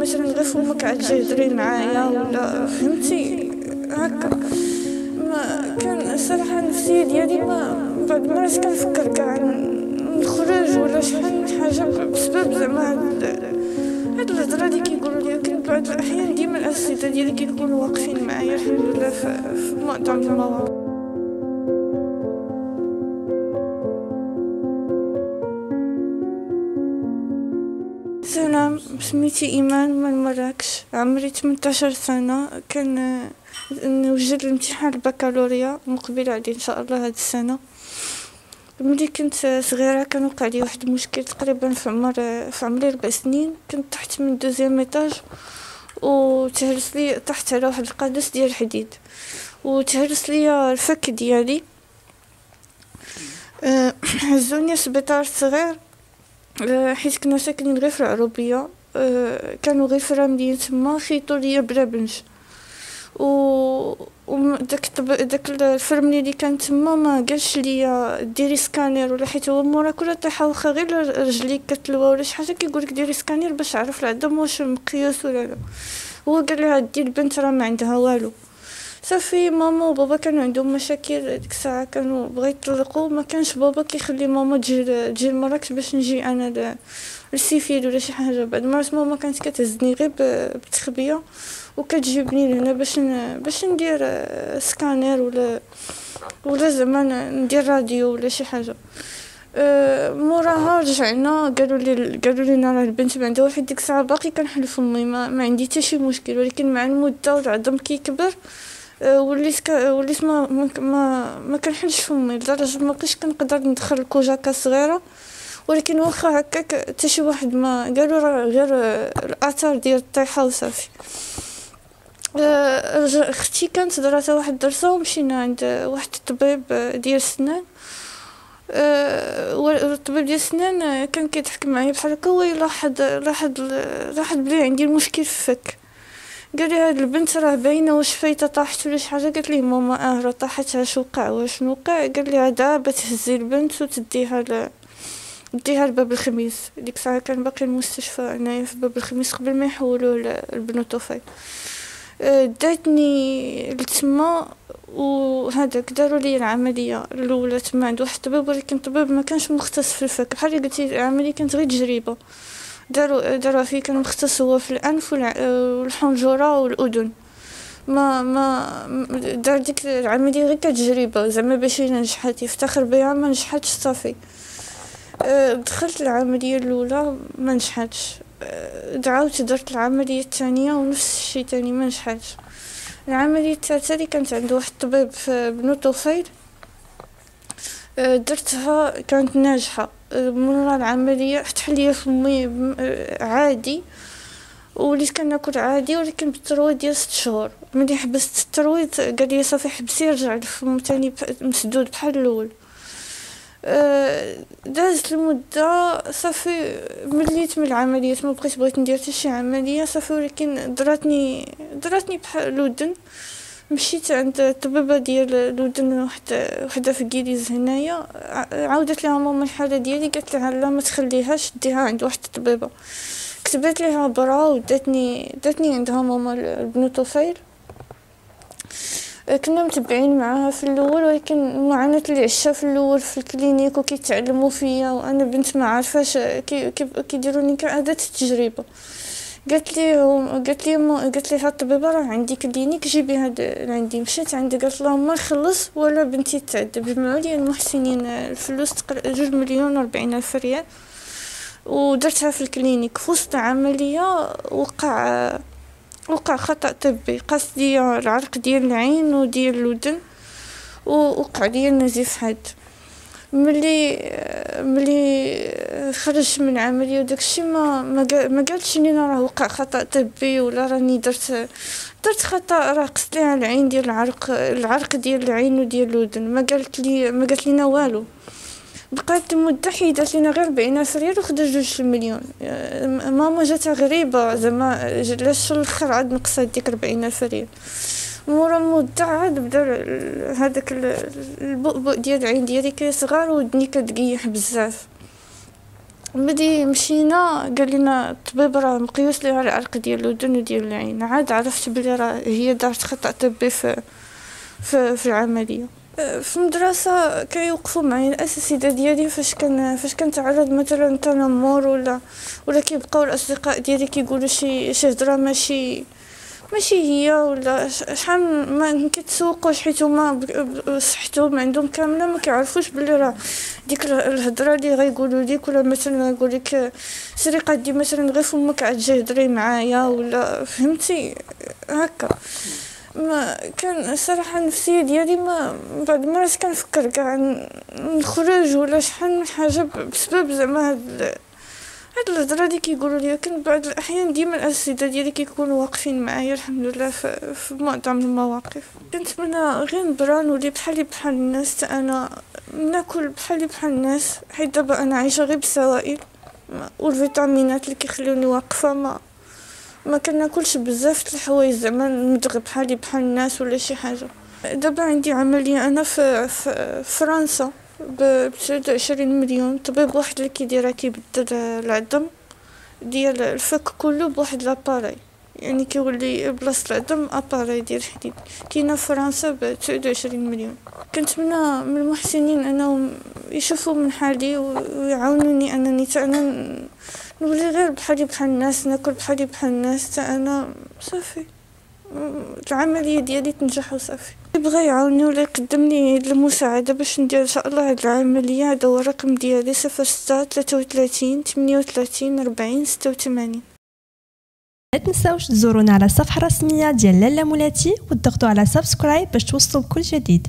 مثلا غير فمك عاد تهضري معايا ولا فهمتي؟ هكا. ما كان الصراحه النفسيه ديالي ما بعد مرات كنفكر كاع نخرج ولا شحال من حاجة بسبب زعما هاد الهضرة اللي كيقولوا لي. كاين بعض الأحيان ديما الاساتذه ديالي كيكونوا واقفين معايا الحمد لله في معظم المواقف سميتي إيمان من مراكش. عمري 18 سنة. كان نوجد الامتحان البكالوريا مقبل عليه إن شاء الله هاد السنة. ملي كنت صغيرة كان وقع لي واحد المشكل تقريبا في عمر في عمري ربع سنين. كنت تحت من دوزيام ايطاج تهرس لي طحت على واحد القادس ديال الحديد تهرس لي الفك ديالي. أه، هزوني لسبيطار صغير. أه، حيت كنا ساكنين غير في العروبية. أه، كانوا غير فراملين تما خيطو ليا بلا بنج و وداك داك الفرملي اللي كان تما ما قالش ليا ديري سكانير ولا حيت هو مورا كل طيحه واخا غير رجليك كتلوى ولا شي حاجة كيقولك ديري سكانير باش عرف العظم واش مقيوس ولا لا هو قال لي هادي البنت راه ما عندها والو صافي ماما وبابا كانوا عندهم مشاكل ديك الساعة كانوا بغا يطلقوا ما كانش بابا كيخلي ماما تجي تجي لمراكش باش نجي أنا للسيفيد ولا شي حاجة. بعد مرات ماما كانت كتهزني غير بتخبية وكتجيبني لهنا باش باش ندير سكانير ولا ولا زعما ندير راديو ولا شي حاجة. أه موراها رجعنا قالوا لي قالوا لي راه البنت ما عندها واحد ديك الساعة باقي كنحل فمي ما, ما عندي حتى شي مشكل ولكن مع المدة والعظم كيكبر أه وليت ك... وليت ما ما ما كنحلش فمي لدرجه ما بقيتش كنقدر ندخل الكوجاكه صغيرة. ولكن واخا هكاك حتى شي واحد ما قالوا راه غير الاثار ديال الطيحة وصافي. أه أختي كانت دراتها واحد الدرسة ومشينا عند واحد الطبيب ديال السنان. أه الطبيب ديال السنان كان كيضحك معايا بحال هكا هو لاحظ لاحظ بلي عندي المشكل في الفك. قال لي هاد البنت راه باينة واش فايتة طاحت ولا شي حاجة؟ قالت لي ماما آه راه طاحت اش وقع واش وقع قال لي عاد بتهزي البنت وتديها ل ديها لباب الخميس. ديك الساعة كان باقي المستشفى هنايا في باب الخميس قبل ما يحولوه لبنوتوفي داتني لتما وهذاك داروا لي العملية الأولى تما عند واحد الطبيب ولكن الطبيب ما كانش مختص في الفك. بحال قلتي العملية كانت غير تجربه داروا داروا فيه كان مختص هو في الأنف والحنجرة والأذن. ما ما دار ديك العملية غير كتجربة. زعما باش نجحت يفتخر بها ما نجحتش صافي. دخلت العملية الأولى ما نجحتش. دعوت درت العملية الثانية ونفس الشي تاني ما نجحتش. العملية الثالثة اللي كانت عند واحد الطبيب في بنو طفيل. درتها كانت ناجحة. مرة العملية فتح لي فمي عادي وليت كناكل عادي ولكن بالترويض ديال ست شهور. ملي حبست الترويض قال لي صافي حبسي رجع الفم تاني مسدود بحال الأول. أه دازت المدة صافي مليت من العمليات ما بقيت بغيت ندير حتى شي عملية صافي ولكن دراتني دراتني بحال الودن. مشيت عند الطبيبة ديال الودن واحد وحدة في كيليز هنايا. عاودت لها ماما الحالة ديالي قالت لها لا ما تخليهاش ديها عند واحد الطبيبة كتبت ليها برا وداتني داتني عندها ماما البنوتوفيل كنا متبعين معاها في الأول ولكن المعاناه اللي عشتها في الأول في ال clinique وكيتعلموا فيا وأنا بنت ما عارفاش كي كيديروني كعادة التجربه قالت لي قالت لي قالت لي هاد الطبيبه راه عندي clinique جيبي هاد عندي مشيت عندي قالت لها ما نخلص ولا بنتي تعذب جمعوا لي المحسنين الفلوس جوج مليون وربعين ألف ريال. ودرتها في ال clinique. في وسط العملية وقع وقع خطأ طبي. قاس ليا العرق ديال العين وديال الودن ووقع ليا نزيف حاد. ملي ملي خرجت من العملية وداكشي ما ما قالش لي راه وقع خطأ طبي ولا راني درت درت خطأ راه قصت ليها العين ديال العرق العرق ديال العين وديال الودن. ما قالت لي ما قالت لينا والو. بقات مدة حيدات لينا غير ربعين ألف ريال وخدات جوج مليون. ماما جاتها غريبة زعما علاش الآخر عاد نقصات ديك ربعين ألف ريال. مورا مدة عاد بدا هداك البؤبؤ ديال العين ديالي كيصغر ودني كتقيح بزاف. بدي مشينا قال لنا الطبيب راه مقيوس لي على العرق ديال الودن وديال العين. عاد عرفت بلي راه هي دارت خطأ طبي في في, في العملية. في المدرسة كيوقفوا معايا الأساتذة ديالي فاش كان فاش كنتعرض مثلا تنمر ولا ولا كيبقاو الأصدقاء ديالي كيقولوا شي شي هضرة ماشي ماشي هي ولا شحال ما كيتسوقوش حيت هما صحتهم عندهم كامله ما كيعرفوش بلي راه ديك الهضرة اللي غيقولوا ليك ولا مثلا يقول لك سيري قادي مثلا غير فمك عاد جاي هضري معايا ولا فهمتي؟ هكا. ما كان الصراحه النفسيه ديالي ما بعض المرات كنفكر كاع نخرج ولا شحال من حاجة بسبب زعما هاد هاد الهضرة اللي كيقولوا لي كان بعض الأحيان ديما الاساتذه ديالي كيكونوا واقفين معايا الحمد لله في, معظم المواقف. كنتمنى غير نبرا نولي بحالي بحال الناس أنا ناكل بحالي بحال الناس حيت دابا أنا عايشة غير بسوائل. والفيتامينات اللي كيخلوني واقفة ما ما كناكلش بزاف الحوايج زعما ندغ بحالي بحال الناس ولا شي حاجة. دابا عندي عملية أنا في, في فرنسا. بتسعود عشرين مليون طبيب واحد اللي كيديرها كيبدل العظم ديال الفك كله بواحد لاباراي. يعني كيولي بلاصة العظم أباراي ديال الحديد كاينة فرنسا بتسعود وعشرين مليون. كنتمنى من المحسنين أنهم يشوفوا من حالي ويعاونوني أنني تا أنا نولي غير بحالي بحال الناس ناكل بحالي بحال الناس تا أنا صافي. العملية ديالي تنجح وصافي. بغا يعاوني ولا يقدم لي المساعدة باش ندير إن شاء الله هاد العملية. هذا هو الرقم ديالي صفر ستة تلاتة وثلاثين تمنية وثلاثين ربعين ستة وثمانين لا تنساوش تزورونا على الصفحة الرسمية ديال لالا مولاتي وتضغطوا على سبسكرايب باش توصلوا بكل جديد.